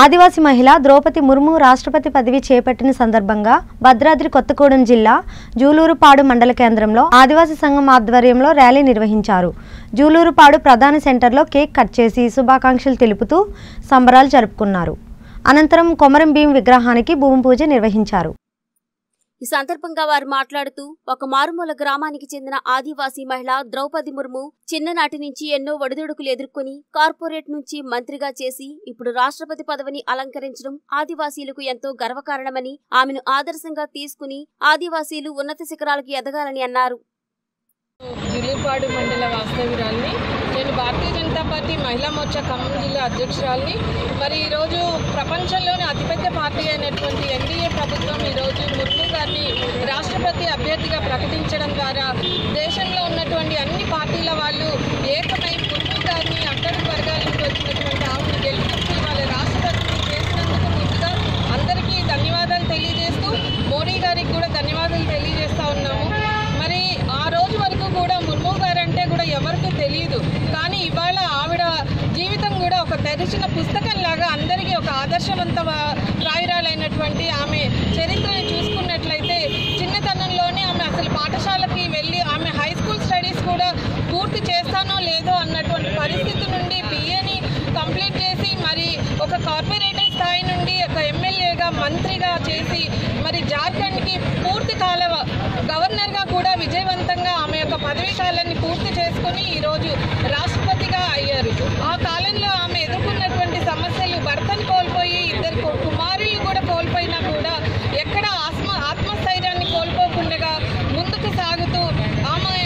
ఆదివాసీ మహిళ ద్రౌపది ముర్ము రాష్ట్రపతి పదవి చేపట్టిన సందర్భంగా భద్రాద్రి కొత్తగూడెం జిల్లా జూలూరుపాడు మండల కేంద్రంలో ఆదివాసీ సంఘం ఆధ్వర్యంలో ర్యాలీ నిర్వహించారు. జూలూరుపాడు ప్రధాన సెంటర్లో కేక్ కట్ చేసి శుభాకాంక్షలు తెలుపుతూ సంబరాలు జరుపుకున్నారు. అనంతరం కొమరం భీం విగ్రహానికి భూమి పూజ నిర్వహించారు. ఈ సందర్భంగా వారు మాట్లాడుతూ ఒక మారుమూల గ్రామానికి చెందిన ఆదివాసీ మహిళ ద్రౌపది ముర్ము చిన్ననాటి నుంచి ఎన్నో ఒడిదుడుకులు ఎదుర్కొని కార్పొరేట్ నుంచి మంత్రిగా చేసి ఇప్పుడు రాష్ట్రపతి పదవిని అలంకరించడం ఆదివాసీలకు ఎంతో గర్వకారణమని ఆమెను ఆదర్శంగా తీసుకుని ఆదివాసీలు ఉన్నత శిఖరాలకు ఎదగాలని అన్నారు. జులిపాడు మండల వాస్తవ్యురాల్ని నేను భారతీయ జనతా పార్టీ మహిళా మోర్చా ఖమ్మం జిల్లా అధ్యక్షురాల్ని. మరి ఈరోజు ప్రపంచంలోని అతిపెద్ద పార్టీ అయినటువంటి ఎన్డీఏ ప్రభుత్వం ఈరోజు ముర్ము గారిని రాష్ట్రపతి అభ్యర్థిగా ప్రకటించడం ద్వారా దేశంలో ఉన్నటువంటి అన్ని పార్టీల వాళ్ళు ఏక ముర్ము గారిని అట్టడి వర్గాల నుంచి వచ్చినటువంటి ఆమెను గెలిపించి వాళ్ళ రాష్ట్రపతిని చేసినందుకు ముందుగా అందరికీ ధన్యవాదాలు తెలియజేస్తూ మోడీ గారికి కూడా ధన్యవాదాలు తెలియజేస్తా ఉన్నాము మరి ఆ రోజు వరకు కూడా ముర్ము గారు అంటే కూడా ఎవరికి తెలియదు కానీ ఇవాళ ఆవిడ జీవితం కూడా పుస్తకం లాగా అందరికీ ఒక ఆదర్శవంత రాయురాలైనటువంటి ఆమె చరిత్రని చూసుకున్నట్లయితే చిన్నతనంలోనే ఆమె అసలు పాఠశాలకి వెళ్ళి ఆమె హై స్కూల్ స్టడీస్ కూడా పూర్తి చేస్తానో లేదో అన్నటువంటి పరిస్థితి నుండి బిఏని కంప్లీట్ చేసి మరి ఒక కార్పొరేటర్ స్థాయి నుండి ఒక ఎమ్మెల్యేగా మంత్రిగా చేసి మరి జార్ఖండ్కి పూర్తి కాల గవర్నర్గా కూడా విజయవంతంగా ఆమె యొక్క పదవీ కాలాన్ని పూర్తి చేసుకుని ఈరోజు రాష్ట్రపతిగా అయ్యారు. ఆ కాలంలో ఆమె ఎదుర్కొన్నటువంటి సమస్యలు భర్తను కోల్పోయి ఇద్దరు కు- కుమారులు కూడా కోల్పోయినా కూడా ఎక్కడ ఆత్మ ఆత్మస్థైర్యాన్ని కోల్పోకుండా ముందుకు సాగుతూ ఆమె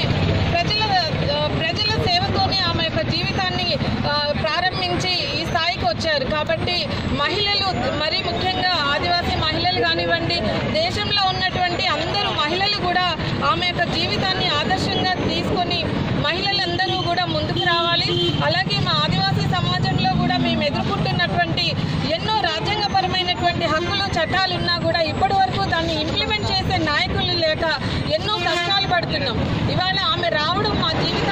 ప్రజల ఆ, ప్రజల సేవతోనే ఆమె యొక్క జీవితాన్ని ఆ, ప్రారంభించి ఈ స్థాయికి వచ్చారు కాబట్టి మహిళలు మరీ ముఖ్యంగా ఆదివాసీ మహిళలు కానివ్వండి దేశంలో ఉన్నటువంటి అందరూ మహిళలు కూడా ఆమె యొక్క జీవితాన్ని ఆదర్శంగా తీసుకొని మహిళలందరూ కూడా ముందుకు రావాలి. అలాగే మా ఆదివాసీ సమాజంలో కూడా మేము ఎదుర్కొంటున్నటువంటి ఎన్నో రాజ్యాంగపరమైనటువంటి హక్కులు చట్టాలు ఉన్నా కూడా ఇప్పటి వరకు దాన్ని ఇంప్లిమెంట్ చేసే నాయకులు లేక ఎన్నో కష్టాలు పడుతున్నాం. ఇవాళ ఆమె రావడం మా జీవితం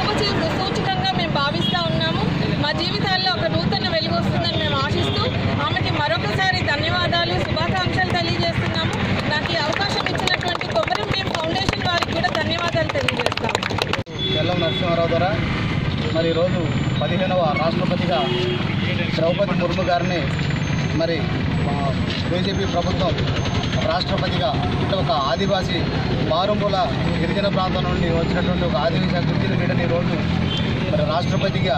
ఒక శుభ సూచకంగా మేము భావిస్తూ ఉన్నాము మా జీవితాల్లో ఒక నూతన వెలుగు వస్తుందని మేము ఆశిస్తూ ఆమెకి మరొకసారి ధన్యవాదాలు శుభాకాంక్షలు తెలియజేస్తున్నాము నాకు ఈ అవకాశం ఇచ్చినటువంటి కొమరం భీం ఫౌండేషన్ వారికి కూడా ధన్యవాదాలు తెలియజేస్తాము బెల్లం నరసింహారావు ద్వారా మరి ఈరోజు పదిహేనవ రాష్ట్రపతిగా ద్రౌపది ముర్ము గారిని మరి బీజేపీ ప్రభుత్వం రాష్ట్రపతిగా అంటే ఒక ఆదివాసీ మారుమూల గిరిజన ప్రాంతం నుండి వచ్చినటువంటి ఒక ఆదివాసీ గిరిజన బిడ్డని ఈరోజు మరి రాష్ట్రపతిగా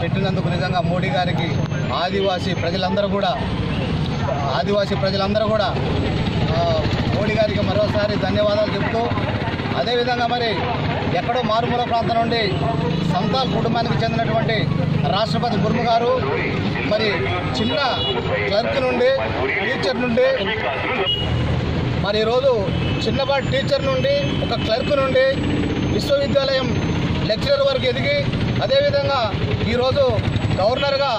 పెట్టినందుకు నిజంగా మోడీ గారికి ఆదివాసీ ప్రజలందరూ కూడా ఆదివాసీ ప్రజలందరూ కూడా మోడీ గారికి మరోసారి ధన్యవాదాలు చెప్తూ అదేవిధంగా మరి ఎక్కడో మారుమూల ప్రాంతం నుండి సంతాల్ కుటుంబానికి చెందినటువంటి రాష్ట్రపతి ముర్ము గారు మరి చిన్న క్లర్క్ నుండి టీచర్ నుండి మరి ఈరోజు చిన్నపాటి టీచర్ నుండి ఒక క్లర్క్ నుండి విశ్వవిద్యాలయం లెక్చరర్ వరకు ఎదిగి అదేవిధంగా ఈరోజు గవర్నర్గా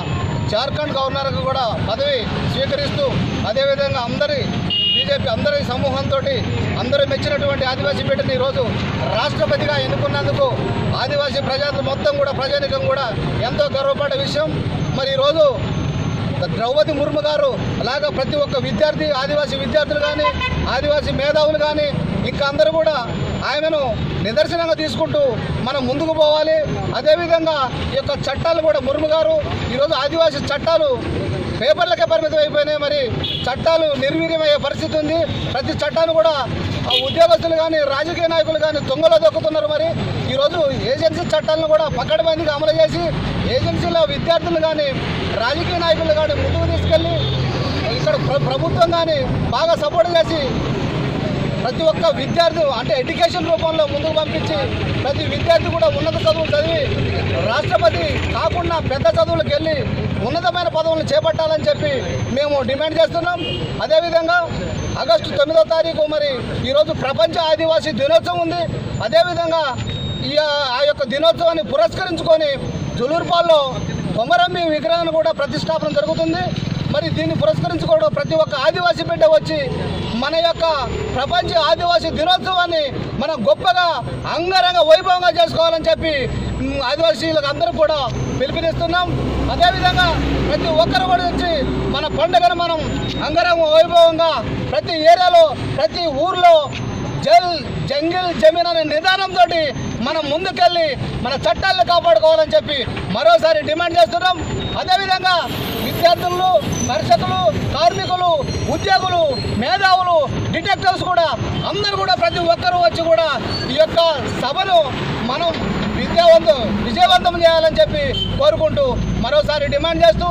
జార్ఖండ్ గవర్నర్గా కూడా పదవి స్వీకరిస్తూ అదేవిధంగా అందరి బీజేపీ అందరి సమూహంతో అందరూ మెచ్చినటువంటి ఆదివాసీ బిడ్డని ఈరోజు రాష్ట్రపతిగా ఎన్నుకున్నందుకు ఆదివాసీ ప్రజలు మొత్తం కూడా ప్రజానికం కూడా ఎంతో గర్వపడే విషయం. మరి ఈరోజు ద్రౌపది ముర్ము గారు అలాగా ప్రతి ఒక్క విద్యార్థి ఆదివాసీ విద్యార్థులు కానీ ఆదివాసీ మేధావులు కానీ ఇంకా అందరూ కూడా ఆయనను నిదర్శనంగా తీసుకుంటూ మనం ముందుకు పోవాలి. అదేవిధంగా ఈ యొక్క చట్టాలు కూడా ముర్ము గారు ఈరోజు ఆదివాసీ చట్టాలు పేపర్లకే పరిమితం అయిపోయినాయి. మరి చట్టాలు నిర్వీర్యమయ్యే పరిస్థితి ఉంది. ప్రతి చట్టాన్ని కూడా ఉద్యోగస్తులు కానీ రాజకీయ నాయకులు కానీ దొంగలో దొక్కుతున్నారు మరి. ఈరోజు ఏజెన్సీ చట్టాలను కూడా పకడ్బందీగా అమలు చేసి ఏజెన్సీలో విద్యార్థులు కానీ రాజకీయ నాయకులు కానీ ముందుకు తీసుకెళ్ళి ఇక్కడ ప్రభుత్వం కానీ బాగా సపోర్ట్ చేసి ప్రతి ఒక్క విద్యార్థి అంటే ఎడ్యుకేషన్ రూపంలో ముందుకు పంపించి ప్రతి విద్యార్థి కూడా ఉన్నత చదువులు చదివి రాష్ట్రపతి కాకుండా పెద్ద చదువులకు వెళ్ళి ఉన్నతమైన పదవులను చేపట్టాలని చెప్పి మేము డిమాండ్ చేస్తున్నాం. అదేవిధంగా ఆగస్టు తొమ్మిదో తారీఖు మరి ఈరోజు ప్రపంచ ఆదివాసీ దినోత్సవం ఉంది. అదేవిధంగా ఈ ఆ యొక్క దినోత్సవాన్ని పురస్కరించుకొని జులూర్పాల్లో కొమరమ్మి విగ్రహాన్ని కూడా ప్రతిష్టాపన జరుగుతుంది. మరి దీన్ని పురస్కరించుకోవడం ప్రతి ఒక్క ఆదివాసీ బిడ్డ వచ్చి మన యొక్క ప్రపంచ ఆదివాసీ దినోత్సవాన్ని మనం గొప్పగా అంగరంగ వైభవంగా చేసుకోవాలని చెప్పి ఆదివాసీలకు అందరూ కూడా పిలుపునిస్తున్నాం. అదేవిధంగా ప్రతి ఒక్కరు కూడా వచ్చి మన పండుగను మనం అంగరంగ వైభవంగా ప్రతి ఏరియాలో ప్రతి ఊర్లో జల్ జంగిల్ జమీన్ అనే నిదానంతో మనం ముందుకెళ్ళి మన చట్టాలను కాపాడుకోవాలని చెప్పి మరోసారి డిమాండ్ చేస్తున్నాం. అదేవిధంగా విద్యార్థులు పరిషత్తులు కార్మికులు ఉద్యోగులు మేధావులు డిటెక్టివ్స్ కూడా అందరూ కూడా ప్రతి ఒక్కరూ వచ్చి కూడా ఈ యొక్క సభను మనం విద్యావంతం విజయవంతం చేయాలని చెప్పి కోరుకుంటూ మరోసారి డిమాండ్ చేస్తూ